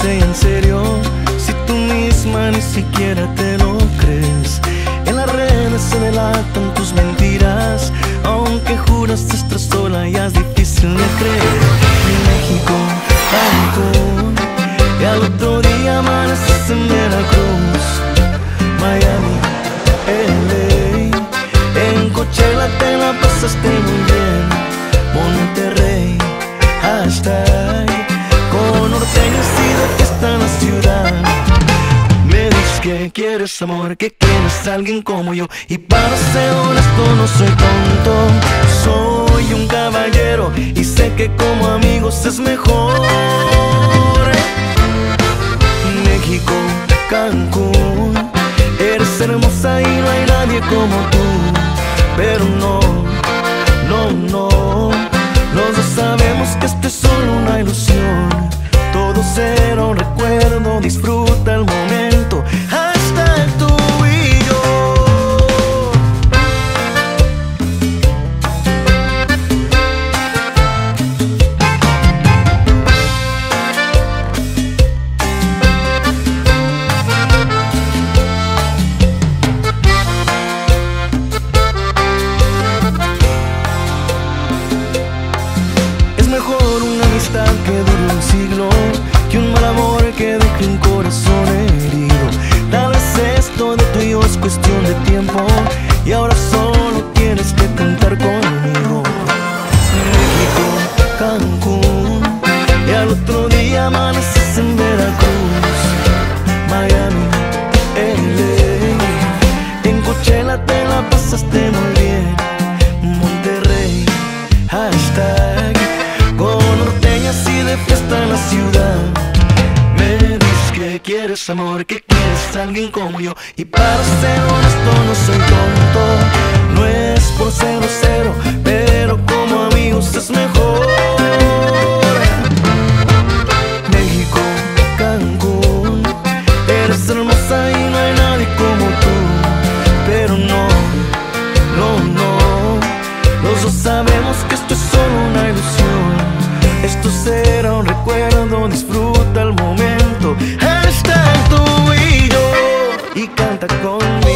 sé en serio si tú misma ni siquiera te lo crees. En las redes se delatan tus mentiras, aunque juras estar sola ya es difícil de creer. México, Cancún, y al otro día amaneces en Veracruz, que quieres amor, que quieres alguien como yo. Y para ser honesto no soy tonto Soy un caballero y sé que como amigos es mejor. México, Cancún. Eres hermosa y no hay nadie como tú. Pero no, no, no. Los dos sabemos que es mejor una amistad que dure un siglo Que un mal amor que deje un corazón herido. Tal vez esto de y yo es cuestión de tiempo Y ahora solo tienes que cantar conmigo. México, Cancún Y al otro día amaneces en Veracruz Miami, LA En Coachella te la pasaste muy bien en la ciudad. Me dices que quieres amor, que quieres alguien como yo. Y para ser honesto no soy tonto. No es por ser cero, Esto será un recuerdo, disfruta el momento. Estás tú y yo y canta conmigo.